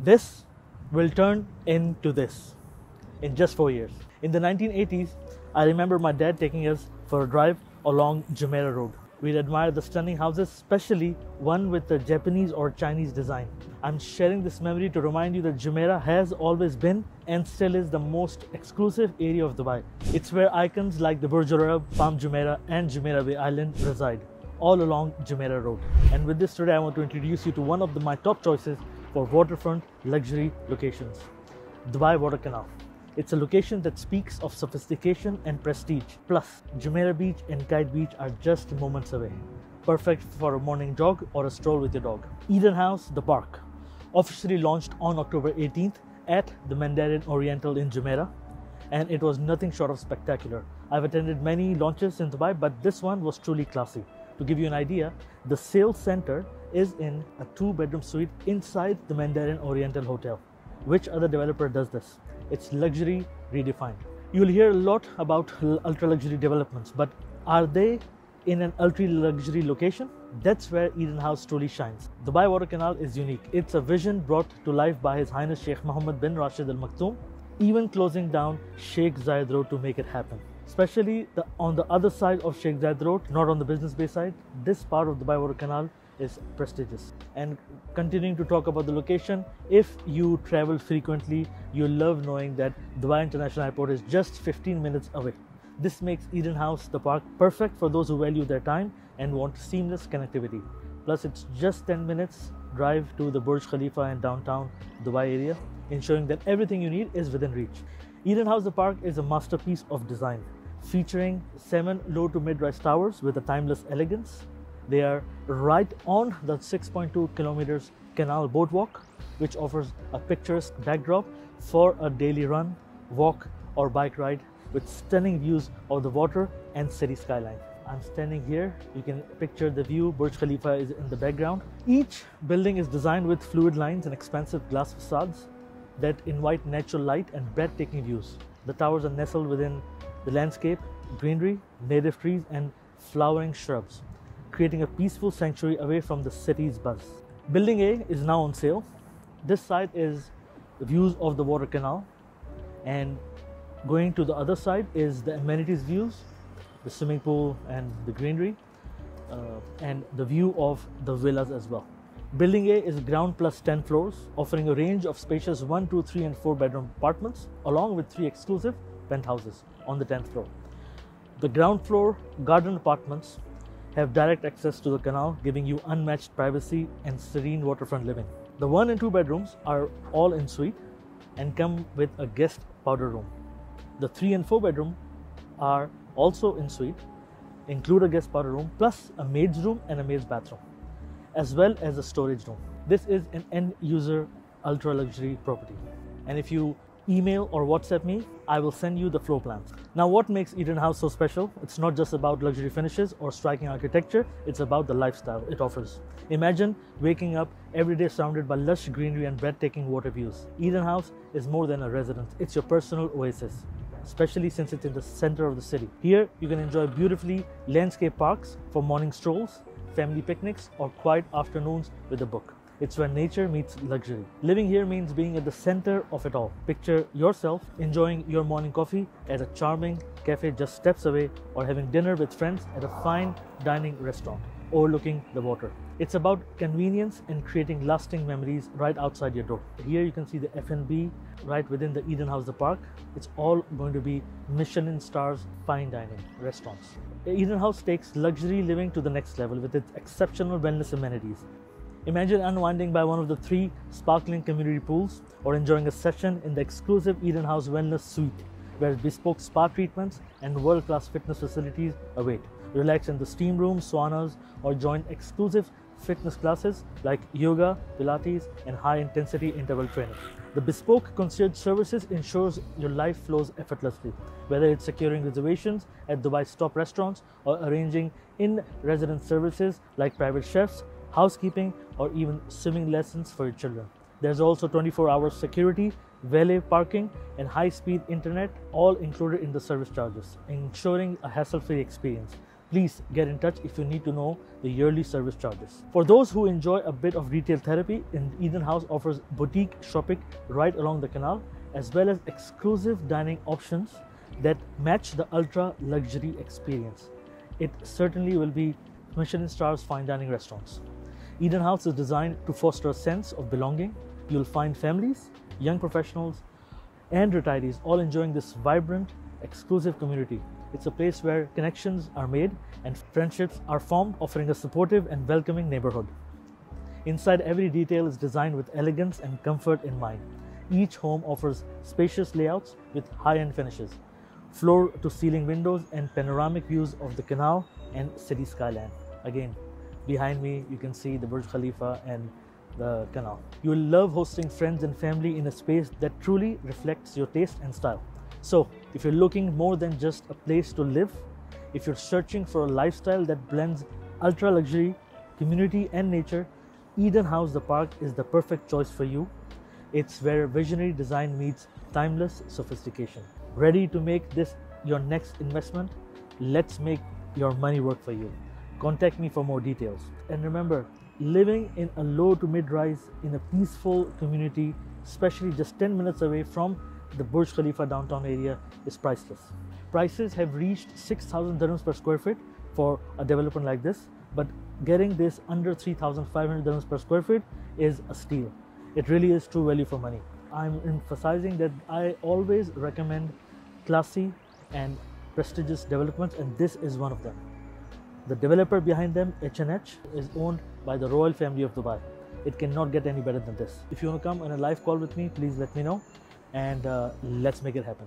This will turn into this in just four years. In the 1980s, I remember my dad taking us for a drive along Jumeirah Road. We'd admire the stunning houses, especially one with a Japanese or Chinese design. I'm sharing this memory to remind you that Jumeirah has always been and still is the most exclusive area of Dubai. It's where icons like the Burj Al Arab, Palm Jumeirah, and Jumeirah Bay Island reside, all along Jumeirah Road. And with this today, I want to introduce you to one of the, my top choices for waterfront luxury locations Dubai Water Canal. It's a location that speaks of sophistication and prestige. Plus, Jumeirah Beach and Kite Beach are just moments away. Perfect for a morning jog or a stroll with your dog. Eden House, the park. Officially launched on October 18th at the Mandarin Oriental in Jumeirah, and it was nothing short of spectacular. I've attended many launches in Dubai, but this one was truly classy. To give you an idea, the sales center is in a two bedroom suite inside the Mandarin Oriental Hotel. Which other developer does this? It's luxury redefined. You'll hear a lot about ultra luxury developments, but are they in an ultra luxury location? That's where Eden House truly shines. Dubai Water Canal is unique. It's a vision brought to life by His Highness Sheikh Mohammed bin Rashid Al Maktoum, even closing down Sheikh Zayed Road to make it happen. Especially the, on the other side of Sheikh Zayed Road, not on the Business Bay side, this part of Dubai Water Canal is prestigious. And continuing to talk about the location, if you travel frequently, you'll love knowing that Dubai International Airport is just 15 minutes away. This makes Eden House, the park, perfect for those who value their time and want seamless connectivity. Plus, it's just 10 minutes drive to the Burj Khalifa and downtown Dubai area, ensuring that everything you need is within reach. Eden House, the park, is a masterpiece of design, featuring seven low to mid rise towers with a timeless elegance they are right on the 6.2 kilometers canal boardwalk, which offers a picturesque backdrop for a daily run, walk, or bike ride with stunning views of the water and city skyline. I'm standing here. You can picture the view. Burj Khalifa is in the background. Each building is designed with fluid lines and expansive glass facades that invite natural light and breathtaking views. The towers are nestled within the landscape, greenery, native trees, and flowering shrubs creating a peaceful sanctuary away from the city's buzz. Building A is now on sale. This side is views of the water canal, and going to the other side is the amenities views, the swimming pool and the greenery, uh, and the view of the villas as well. Building A is ground plus 10 floors, offering a range of spacious 1, 2, 3, and 4 bedroom apartments, along with three exclusive penthouses on the 10th floor. The ground floor garden apartments have direct access to the canal, giving you unmatched privacy and serene waterfront living. The one and two bedrooms are all en suite and come with a guest powder room. The three and four bedroom are also en suite, include a guest powder room, plus a maid's room and a maid's bathroom, as well as a storage room. This is an end user ultra luxury property. And if you email or WhatsApp me, I will send you the floor plans. Now, what makes Eden House so special? It's not just about luxury finishes or striking architecture, it's about the lifestyle it offers. Imagine waking up every day surrounded by lush greenery and breathtaking water views. Eden House is more than a residence, it's your personal oasis. Especially since it's in the center of the city. Here, you can enjoy beautifully landscape parks for morning strolls, family picnics, or quiet afternoons with a book. It's where nature meets luxury. Living here means being at the center of it all. Picture yourself enjoying your morning coffee at a charming cafe just steps away or having dinner with friends at a fine dining restaurant overlooking the water. It's about convenience and creating lasting memories right outside your door. Here you can see the F&B right within the Eden House the park. It's all going to be Michelin stars fine dining restaurants. Eden House takes luxury living to the next level with its exceptional wellness amenities. Imagine unwinding by one of the three sparkling community pools or enjoying a session in the exclusive Eden House Wellness Suite, where bespoke spa treatments and world class fitness facilities await. Relax in the steam rooms, saunas, or join exclusive fitness classes like yoga, Pilates, and high intensity interval training. The bespoke concierge services ensures your life flows effortlessly, whether it's securing reservations at Dubai's top restaurants or arranging in residence services like private chefs, housekeeping, or even swimming lessons for your children. There's also 24 hour security, valet parking, and high speed internet, all included in the service charges, ensuring a hassle free experience. Please get in touch if you need to know the yearly service charges. For those who enjoy a bit of retail therapy, Eden House offers boutique shopping right along the canal as well as exclusive dining options that match the ultra luxury experience. It certainly will be Michelin stars fine dining restaurants. Eden House is designed to foster a sense of belonging. You'll find families, young professionals, and retirees all enjoying this vibrant, exclusive community. It's a place where connections are made and friendships are formed, offering a supportive and welcoming neighborhood. Inside, every detail is designed with elegance and comfort in mind. Each home offers spacious layouts with high end finishes, floor to ceiling windows, and panoramic views of the canal and city skyline. Again, behind me, you can see the Burj Khalifa and the canal. You will love hosting friends and family in a space that truly reflects your taste and style. So, if you're looking more than just a place to live, if you're searching for a lifestyle that blends ultra luxury, community, and nature, Eden House the Park is the perfect choice for you. It's where visionary design meets timeless sophistication. Ready to make this your next investment? Let's make your money work for you. Contact me for more details. And remember, living in a low to mid rise in a peaceful community, especially just 10 minutes away from the Burj Khalifa downtown area, is priceless. Prices have reached 6,000 dirhams per square foot for a development like this, but getting this under 3,500 dirhams per square foot is a steal. It really is true value for money. I'm emphasizing that I always recommend classy and prestigious developments, and this is one of them. The developer behind them, H&H, is owned by the royal family of Dubai. It cannot get any better than this. If you want to come on a live call with me, please let me know and uh, let's make it happen.